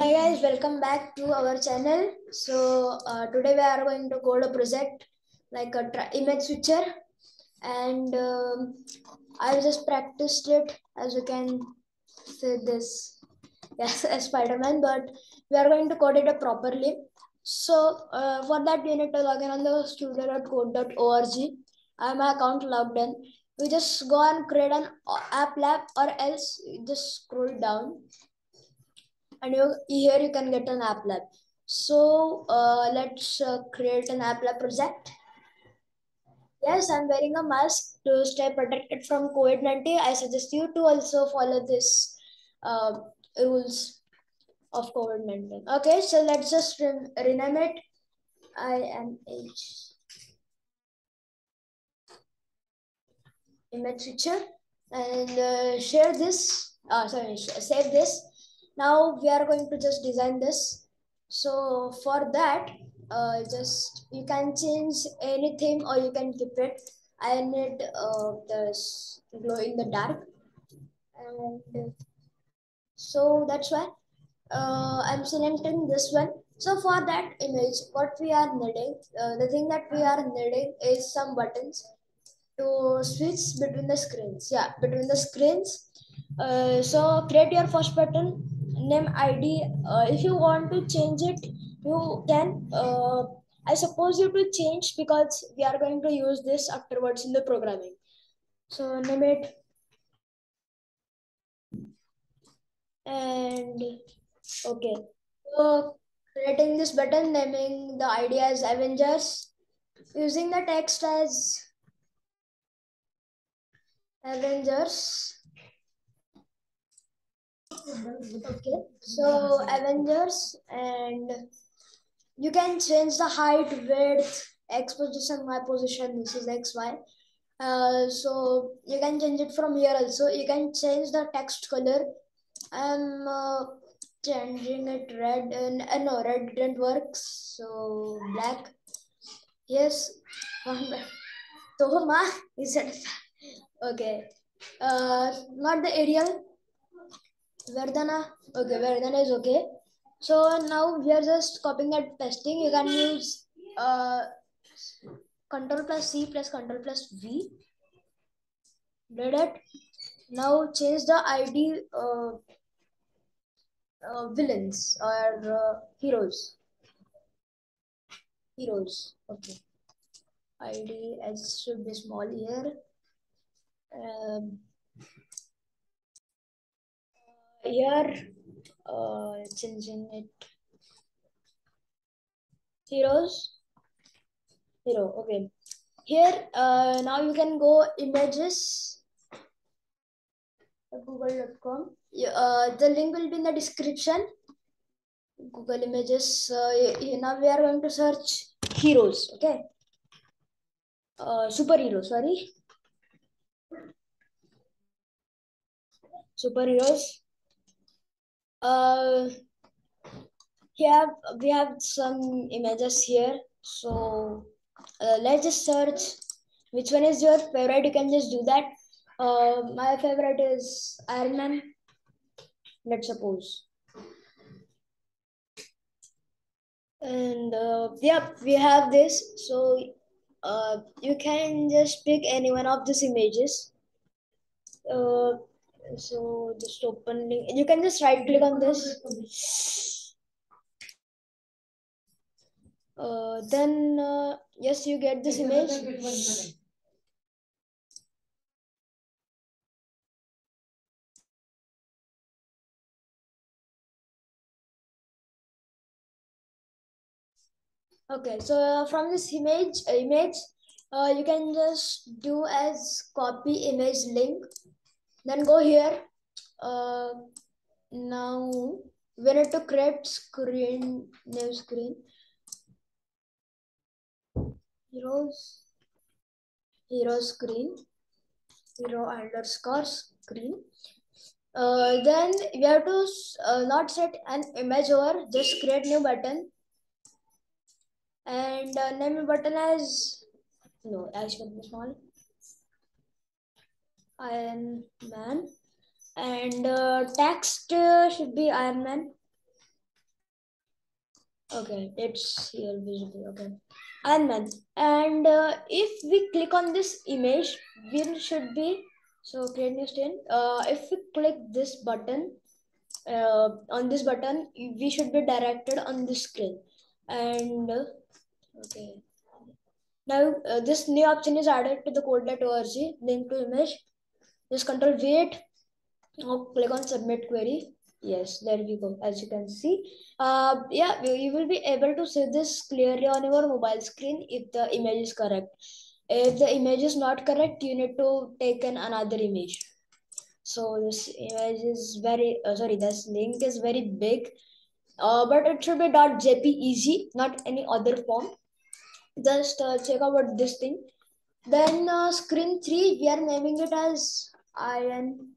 Hi guys, welcome back to our channel. So uh, today we are going to code a project like a image switcher, and um, I just practiced it as you can say this. Yes, as Spider-Man, but we are going to code it properly. So uh, for that, you need to log in on the studio.code.org. I have my account logged in. We just go and create an app lab, or else just scroll down and you, here you can get an app lab. So uh, let's uh, create an app lab project. Yes, I'm wearing a mask to stay protected from COVID-19. I suggest you to also follow this uh, rules of COVID-19. Okay, so let's just re rename it IMH image switcher and uh, share this. Uh, sorry, save this. Now we are going to just design this. So for that, uh, just you can change anything or you can keep it. I need uh, this glow in the dark, and so that's why uh, I'm selecting this one. So for that image, what we are needing, uh, the thing that we are needing is some buttons to switch between the screens. Yeah, between the screens. Uh, so create your first button, name ID. Uh, if you want to change it, you can. Uh, I suppose you to change because we are going to use this afterwards in the programming. So name it and okay. So creating this button, naming the ID as Avengers, using the text as Avengers. Okay, so Avengers and you can change the height, width, X position, Y position. This is X, Y. Uh, so you can change it from here also. You can change the text color. I'm uh, changing it red and uh, no red didn't work. So black. Yes. Toma is it? Okay. Uh, not the Arial. Verdana. Okay, Verdana is okay. So now we are just copying and pasting. You can use uh, Control plus C plus Control plus V. Did it. Now change the ID uh, uh, villains or uh, heroes. Heroes. Okay. ID as should be small here. Um, here uh, changing it. Heroes? Hero okay. Here uh, now you can go images. Google.com uh, the link will be in the description. Google images uh, now we are going to search heroes okay? Uh, superhero sorry. Superheroes uh here we have some images here. So uh, let's just search which one is your favorite. You can just do that. Uh, my favorite is iron man let's suppose. And uh, yeah we have this. So uh, you can just pick any one of these images. Uh, so just open link you can just right click on this. Uh, then uh, yes you get this image. Okay so uh, from this image uh, image uh, you can just do as copy image link then go here. Uh, now we need to create screen new screen heroes hero screen hero underscore screen. Uh, then we have to uh, not set an image over just create new button. And uh, name button as no be small iron man and uh, text uh, should be iron man Okay, it's here visible. Okay, and Man. and uh, if we click on this image, we should be so create new screen. Uh, if we click this button, uh, on this button, we should be directed on this screen. And uh, okay, now uh, this new option is added to the code.org link to image. Just control wait. Now click on submit query. Yes there we go as you can see. Uh yeah you will be able to see this clearly on your mobile screen if the image is correct. If the image is not correct you need to take an another image. So this image is very uh, sorry this link is very big. Uh, but it should be .jpeg not any other form. Just uh, check out this thing. Then uh, screen 3 we are naming it as in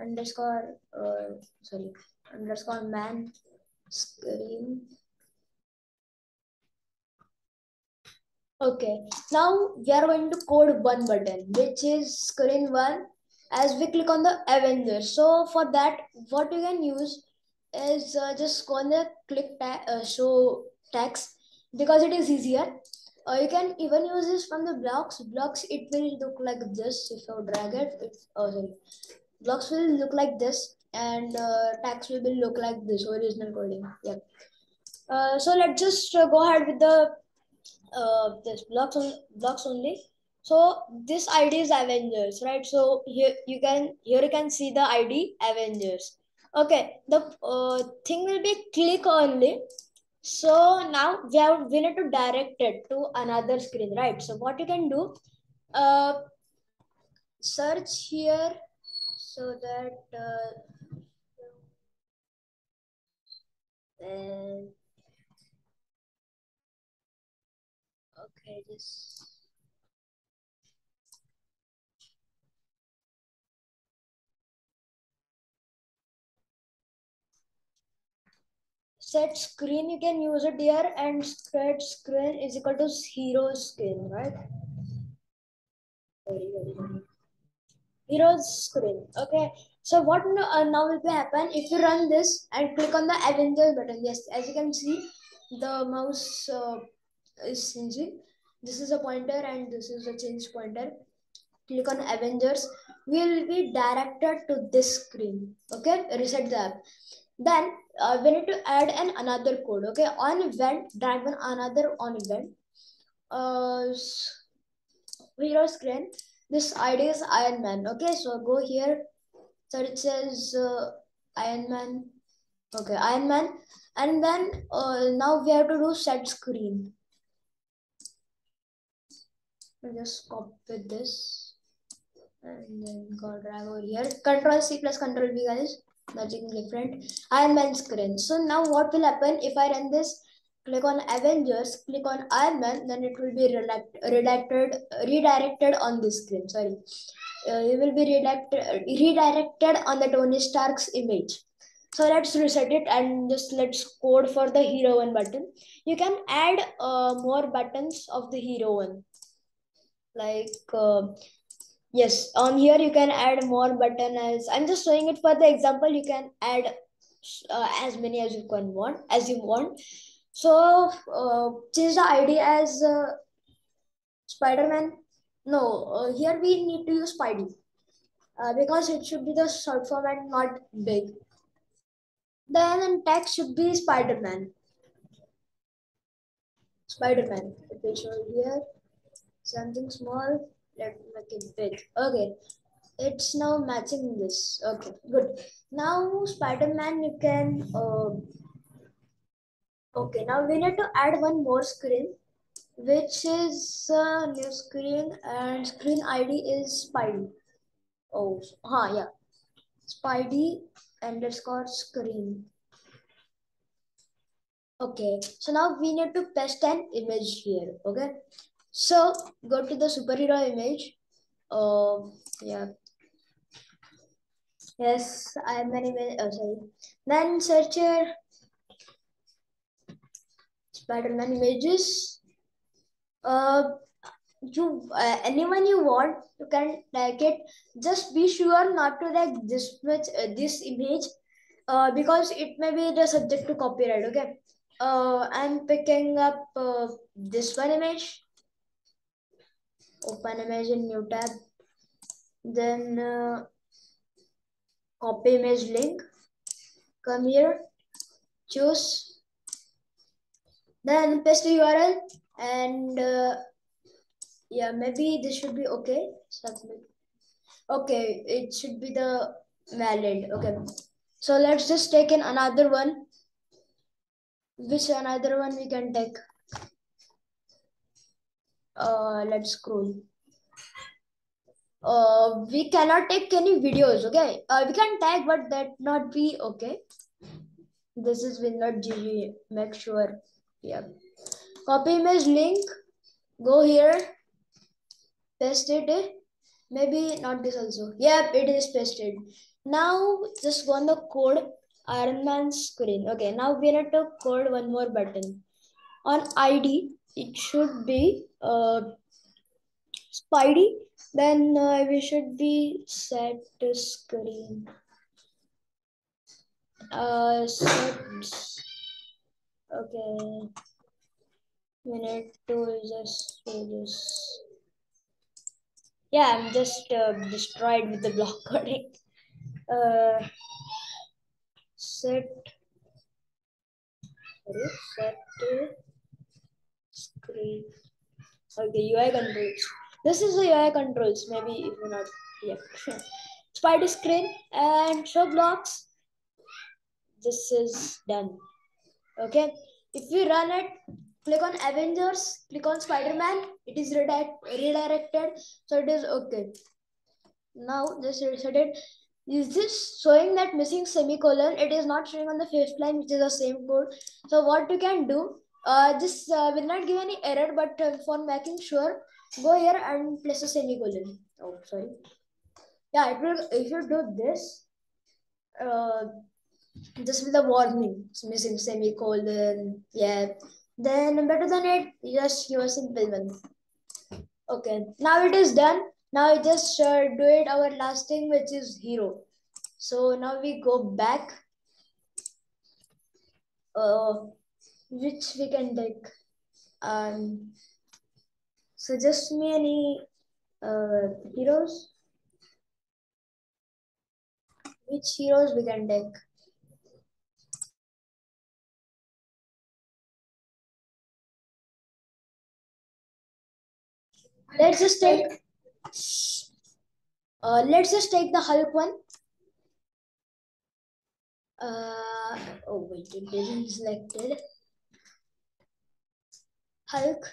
underscore uh, sorry underscore man screen. Okay now we are going to code one button which is screen one as we click on the avenger. So for that what you can use is uh, just go on the click tag uh, show text because it is easier uh, you can even use this from the blocks. Blocks it will look like this. If you drag it it oh blocks will look like this and uh, will look like this original coding. Yeah uh, so let's just uh, go ahead with the uh, this blocks on blocks only. So this id is avengers right? So here you can here you can see the id avengers. Okay. The uh, thing will be click only so now we have we need to direct it to another screen right? So what you can do uh search here so that uh, okay this set screen you can use it here and set screen is equal to hero screen right? Heroes screen okay. So what uh, now will happen if you run this and click on the avengers button yes as you can see the mouse uh, is changing. This is a pointer and this is a change pointer. Click on avengers we will be directed to this screen okay? Reset the app. Then uh, we need to add an another code okay on event drag one another on event uh hero screen this id is Iron Man. Okay, so go here. So it says uh, Iron Man. Okay, Iron Man. And then uh, now we have to do set screen. I'll just copy this and then go drag over here. Control C plus Control V guys. Nothing different. Iron Man screen. So now what will happen if I run this? click on Avengers, click on Iron Man, then it will be redirected, redirected on this screen. Sorry, uh, it will be redirected, redirected on the Tony Stark's image. So let's reset it and just let's code for the hero one button. You can add uh, more buttons of the hero one. Like, uh, yes, on here you can add more button as, I'm just showing it for the example, you can add uh, as many as you can want, as you want. So uh, change the ID as uh, Spider-Man. No, uh, here we need to use Spidey uh, because it should be the short form and not big. Then text should be Spider-Man. Spider-Man. Will show here something small. Let me make it big. Okay, it's now matching this. Okay, good. Now Spider-Man, you can. Uh, Okay, now we need to add one more screen, which is a new screen and screen ID is Spidey. Oh, huh, yeah. Spidey underscore screen. Okay, so now we need to paste an image here, okay? So go to the superhero image. Oh, yeah. Yes, I am an image, oh, sorry. Then search here Spider-Man images. Uh, you uh, anyone you want you can like it. Just be sure not to like this much uh, this image uh, because it may be the subject to copyright. Okay. uh, I'm picking up uh, this one image. Open image in new tab. Then uh, copy image link. Come here, choose. Then paste the URL and uh, yeah, maybe this should be okay. Submit. Okay, it should be the valid. Okay, so let's just take in another one. Which another one we can take? Uh, let's scroll. Uh, we cannot take any videos. Okay, uh, we can tag, but that not be okay. This is winlet.gg. Make sure. Yeah. Copy image link. Go here. Paste it. Maybe not this also. Yep, it is pasted. Now just go on the code Iron Man screen. Okay, now we need to code one more button. On ID, it should be uh, Spidey. Then uh, we should be set to screen. Uh, set. Okay. We need to just do this yeah, I'm just uh, destroyed with the block coding. Uh, set, set screen. Okay, UI controls. This is the UI controls. Maybe if you're not, yeah. Spider screen and show blocks. This is done. Okay, if we run it, click on Avengers, click on Spider-Man, it is redirect, redirected, so it is okay. Now just reset it. Is this showing that missing semicolon? It is not showing on the fifth line, which is the same code. So what you can do, uh, this uh, will not give any error, but uh, for making sure, go here and place a semicolon. Oh, sorry. Yeah, it will, if you do this, uh, this will the warning, it's missing semicolon, yeah, then better than it, just give a simple one. Okay, now it is done. Now just uh, do it our last thing, which is hero. So now we go back. Uh, which we can take. Um, suggest me any uh, heroes. Which heroes we can take? Let's just take. Uh, let's just take the Hulk one. Uh, oh wait, it didn't selected. Hulk.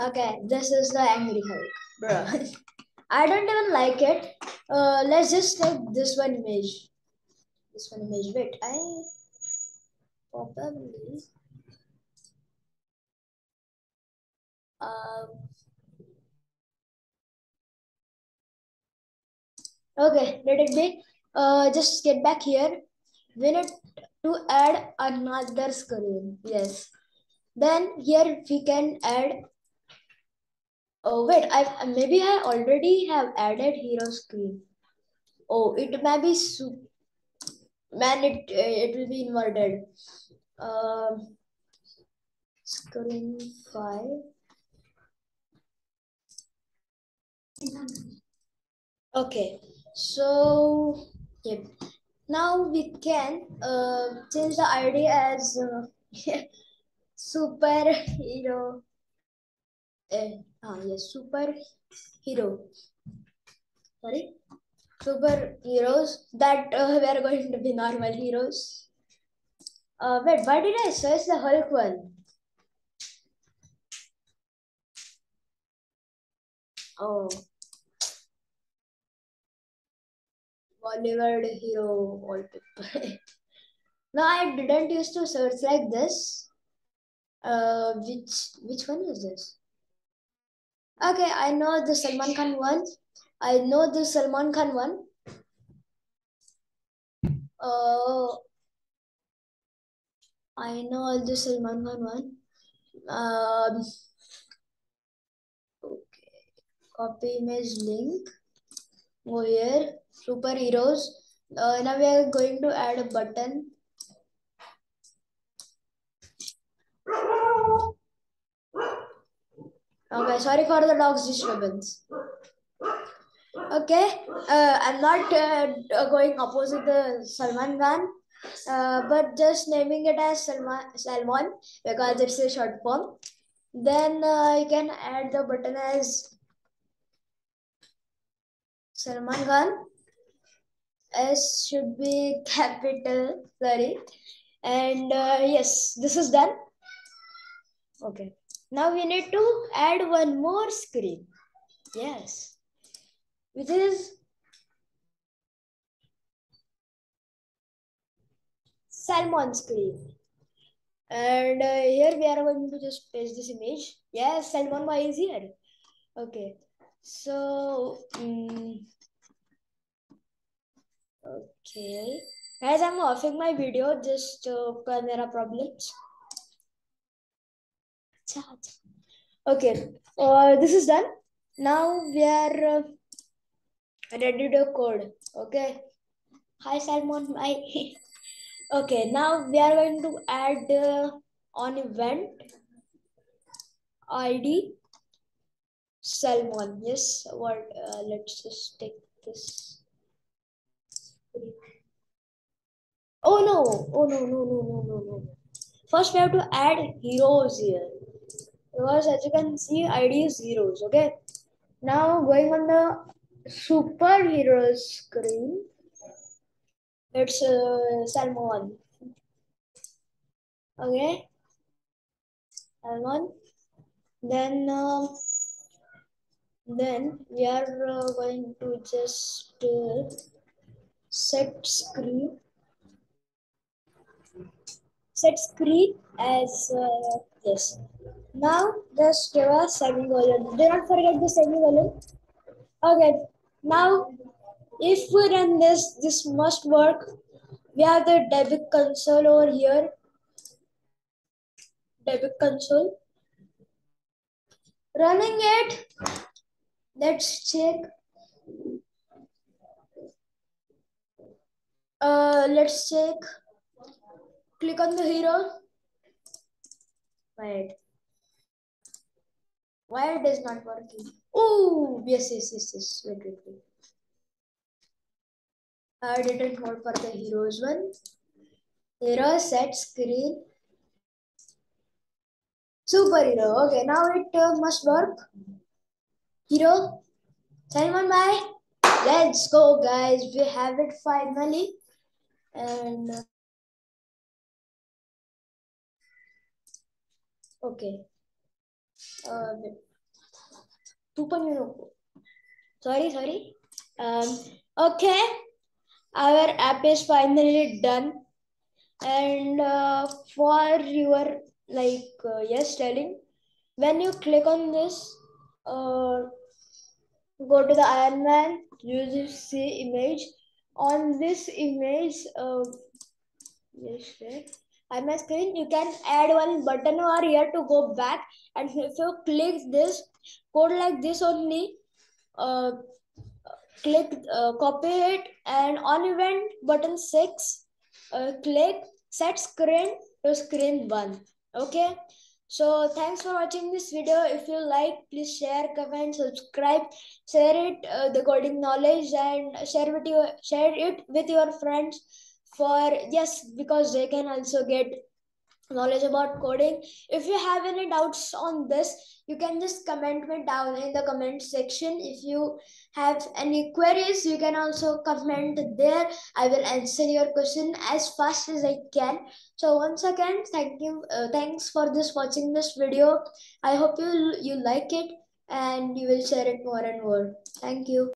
Okay, this is the angry Hulk, bro. I don't even like it. Uh, let's just take this one image. This one image. Wait, I probably. Um, okay, let it be. Uh, just get back here. We need to add another screen. Yes. Then here we can add. Oh wait, I maybe I already have added hero screen. Oh, it may be man. It it will be inverted. Um, screen five. Okay, so yeah. Now we can uh, change the ID as uh, superhero. Uh, ah, yes, superhero. Sorry, superheroes that uh, we are going to be normal heroes. Uh, wait, why did I search the Hulk one? Oh. Bollywood hero wallpaper. no, I didn't used to search like this. Uh, which which one is this? Okay, I know the Salman Khan one. I know the Salman Khan one. Uh, I know the Salman Khan one. Um, okay, copy image link. Go here superheroes. Uh, now we are going to add a button. Okay, sorry for the dog's disturbance. Okay, uh, I'm not uh, going opposite the Salman Khan, uh, but just naming it as Salman, Salman because it's a short form. Then uh, you can add the button as Salman Khan. S should be capital, sorry. And uh, yes, this is done. Okay. Now we need to add one more screen. Yes. Which is Salman screen. And uh, here we are going to just paste this image. Yes, Salman boy is here. Okay. So, um, okay. Guys, I'm offing my video just uh, there are Okay, uh, this is done. Now we are uh, ready to code. Okay. Hi, Salman. Hi. okay, now we are going to add uh, on event ID Salman. Yes, what? Uh, let's just take this. Oh no! Oh no! No! No! No! No! No! First, we have to add heroes here because as you can see id is zeros okay? Now going on the superhero screen it's uh, Salman okay? Salman. Then uh, then we are uh, going to just uh, set screen. Set screen as uh, yes now just give a semicolon. Do not forget the semicolon. Okay. Now if we run this, this must work. We have the debug console over here. Debug console. Running it. Let's check. Uh, let's check. Click on the hero. Wait. Why it is not working? Oh, yes, yes, yes, yes. Wait, wait, wait. I didn't hold for the heroes one. Hero set screen. Superhero. Okay, now it uh, must work. Hero. Anyone by? Let's go, guys. We have it finally. And uh, okay. Uh, sorry, sorry. Um, okay, our app is finally done. And uh, for your like uh, yes telling, when you click on this, uh, go to the Iron Man, you see image. On this image, uh, yes, right? On my screen, you can add one button over here to go back. And if you click this code like this only, uh, click, uh, copy it and on event button six, uh, click set screen to screen one. Okay. So thanks for watching this video. If you like, please share, comment, subscribe, share it, uh, the coding knowledge and share, with share it with your friends for yes because they can also get knowledge about coding. If you have any doubts on this you can just comment me down in the comment section. If you have any queries you can also comment there. I will answer your question as fast as i can. So once again thank you uh, thanks for this watching this video. I hope you you like it and you will share it more and more. Thank you